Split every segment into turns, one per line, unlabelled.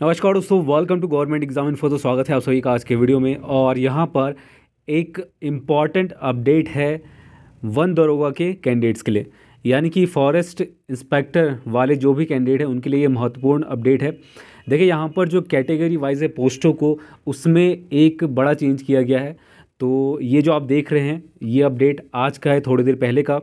नमस्कार दोस्तों welcome to government exam info तो स्वागत है आप सभी का आज के वीडियो में। और यहाँ पर एक इंपॉर्टेंट अपडेट है वन दरोगा के कैंडिडेट्स के लिए। यानी कि फॉरेस्ट इंस्पेक्टर वाले जो भी कैंडिडेट हैं, उनके लिए ये महत्वपूर्ण अपडेट है। देखिए, यहाँ पर जो कैटेगरी वाइज है पोस्टों को, उसमें एक बड़ा चेंज किया गया है। तो ये जो आप देख रहे हैं, ये अपडेट आज का है, थोड़ी देर पहले का।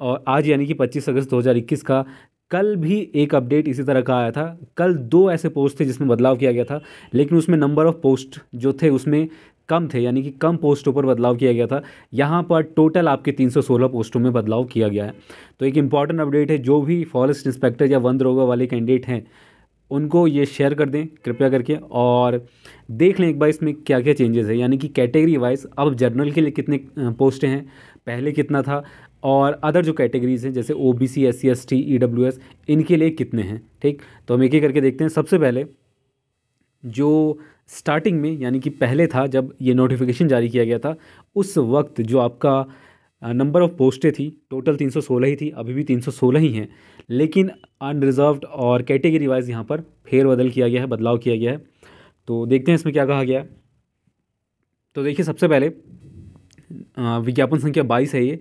और आज यानी कि 25 अगस्त 2021 का। कल भी एक अपडेट इसी तरह का आया था। कल दो ऐसे पोस्ट थे जिसमें बदलाव किया गया था, लेकिन उसमें नंबर ऑफ़ पोस्ट जो थे उसमें कम थे, यानी कि कम पोस्टों पर बदलाव किया गया था। यहाँ पर टोटल आपके 316 पोस्टों में बदलाव किया गया है। तो एक इंपॉर्टेंट अपडेट है, जो भी फॉरेस्ट इंस्पेक्टर या वन दरोगा वाले कैंडिडेट हैं, उनको ये शेयर कर दें, कृपया करके, और देख लें एक बार इसमें क्या क्या चेंजेस है। यानी कि कैटेगरी वाइज अब जर्नल के लिए कितने पोस्टें हैं, पहले कितना था और अदर जो कैटेगरीज हैं, जैसे O B C S C S T E W S इनके लिए कितने हैं, ठीक? तो हम एक एक करके देखते हैं। सबसे पहले, जो स्टार्टिंग में, यानी कि पहले था, जब ये नोटिफिकेशन जारी किया गया था, उस वक्त जो आपका नंबर ऑफ़ पोस्टें थी टोटल 316 ही थी, अभी भी 316 ही हैं। लेकिन अनरिजर्व्ड और कैटेगरी वाइज यहाँ पर फेरबदल किया गया है, बदलाव किया गया है। तो देखते हैं इसमें क्या कहा गया है। तो देखिए, सबसे पहले विज्ञापन संख्या बाईस है ये।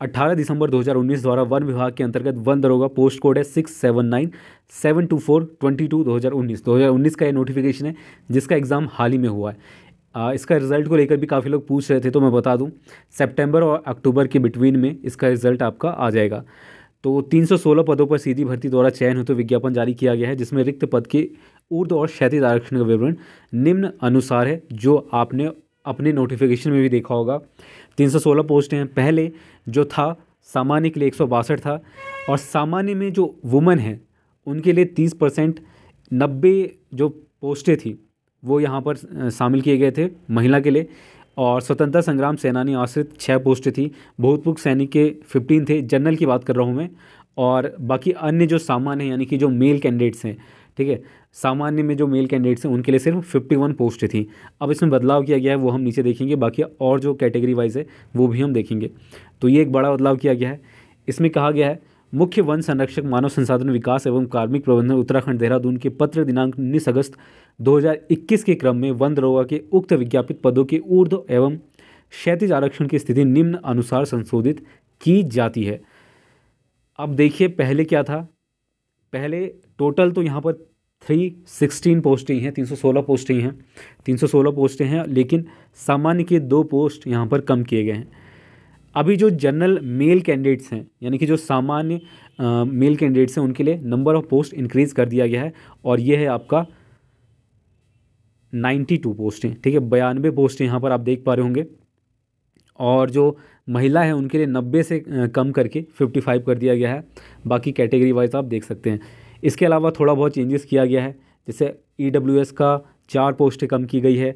18 दिसंबर 2019 द्वारा वन विभाग के अंतर्गत वन दरोगा पोस्ट कोड है six seven nine seven two four twenty two दो हज़ार उन्नीस। दो हज़ार उन्नीस का ये नोटिफिकेशन है जिसका एग्ज़ाम हाल ही में हुआ है। आ, इसका रिज़ल्ट को लेकर भी काफ़ी लोग पूछ रहे थे तो मैं बता दूँ सितंबर और अक्टूबर के बिटवीन में इसका रिज़ल्ट आपका आ जाएगा। तो 316 पदों पर सीधी भर्ती द्वारा चयन हेतु तो विज्ञापन जारी किया गया है जिसमें रिक्त पद के ऊर्द और क्षैतिज आरक्षण का विवरण निम्न अनुसार है जो आपने अपने नोटिफिकेशन में भी देखा होगा। 316 पोस्ट हैं। पहले जो था, सामान्य के लिए एक सौ बासठ था और सामान्य में जो वुमन हैं, उनके लिए तीस परसेंट, नब्बे जो पोस्टें थी, वो यहाँ पर शामिल किए गए थे महिला के लिए और स्वतंत्रता संग्राम सेनानी आश्रित छः पोस्टें थी। भूतपूर्व सैनिक के फिफ्टीन थे। जनरल की बात कर रहा हूँ मैं। और बाकी अन्य जो सामान्य हैं, यानी कि जो मेल कैंडिडेट्स हैं, ठीक है? सामान्य में जो मेल कैंडिडेट्स हैं, उनके लिए सिर्फ़ फिफ्टी वन पोस्ट थी। अब इसमें बदलाव किया गया है, वो हम नीचे देखेंगे, बाकी और जो कैटेगरी वाइज है, वो भी हम देखेंगे। तो ये एक बड़ा बदलाव किया गया है। इसमें कहा गया है, मुख्य वन संरक्षक मानव संसाधन विकास एवं कार्मिक प्रबंधन उत्तराखंड देहरादून के पत्र दिनांक उन्नीस अगस्त 2021 के क्रम में वन दरोगा के उक्त विज्ञापित पदों के ऊर्ध एवं क्षैतिज आरक्षण की स्थिति निम्न अनुसार संशोधित की जाती है। अब देखिए पहले क्या था? पहले टोटल तो यहाँ पर थ्री सिक्सटीन पोस्टें हैं तीन सौ सोलह पोस्टें हैं तीन सौ सोलह पोस्टें हैं, लेकिन सामान्य के दो पोस्ट यहाँ पर कम किए गए हैं। अभी जो जनरल मेल कैंडिडेट्स हैं, यानी कि जो सामान्य मेल कैंडिडेट्स हैं, उनके लिए नंबर ऑफ़ पोस्ट इंक्रीज़ कर दिया गया है और ये है आपका नाइन्टी टू पोस्टें ठीक है? बयानवे पोस्टें यहाँ पर आप देख पा रहे होंगे। और जो महिला है, उनके लिए नब्बे से कम करके फिफ्टी फाइव कर दिया गया है। बाकी कैटेगरी वाइज आप देख सकते हैं। इसके अलावा थोड़ा बहुत चेंजेस किया गया है। जैसे ई e का चार पोस्टें कम की गई है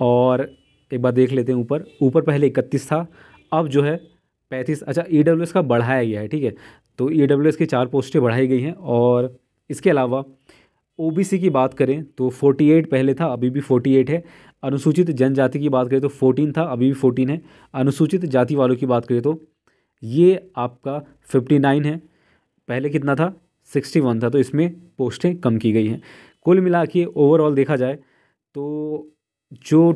और एक बार देख लेते हैं ऊपर। ऊपर पहले इकतीस था, अब जो है पैंतीस। अच्छा ई e का बढ़ाया गया है, ठीक है? तो ई e की चार पोस्टें बढ़ाई गई हैं और इसके अलावा ओबीसी की बात करें तो 48 पहले था, अभी भी 48 है। अनुसूचित जनजाति की बात करें तो 14 था, अभी भी 14 है। अनुसूचित जाति वालों की बात करें तो ये आपका 59 है। पहले कितना था? 61 था तो इसमें पोस्टें कम की गई हैं। कुल मिला के ओवरऑल देखा जाए तो जो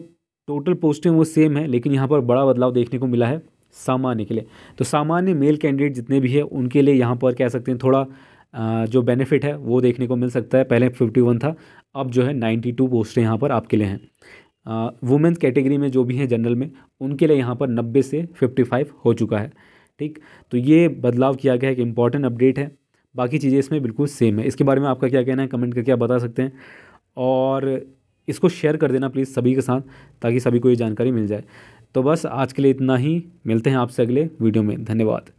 टोटल पोस्टें वो सेम है, लेकिन यहाँ पर बड़ा बदलाव देखने को मिला है सामान्य के लिए। तो सामान्य मेल कैंडिडेट जितने भी हैं, उनके लिए यहाँ पर कह सकते हैं थोड़ा जो बेनिफिट है, वो देखने को मिल सकता है। पहले फिफ्टी वन था, अब जो है नाइन्टी टू पोस्टें यहाँ पर आपके लिए हैं। वुमेंस कैटेगरी में जो भी हैं जनरल में, उनके लिए यहाँ पर नब्बे से फिफ्टी फाइव हो चुका है, ठीक? तो ये बदलाव किया गया है एक इंपॉर्टेंट अपडेट है। बाकी चीज़ें इसमें बिल्कुल सेम है। इसके बारे में आपका क्या कहना है कमेंट करके आप बता सकते हैं। और इसको शेयर कर देना प्लीज़ सभी के साथ, ताकि सभी को ये जानकारी मिल जाए। तो बस आज के लिए इतना ही, मिलते हैं आपसे अगले वीडियो में। धन्यवाद।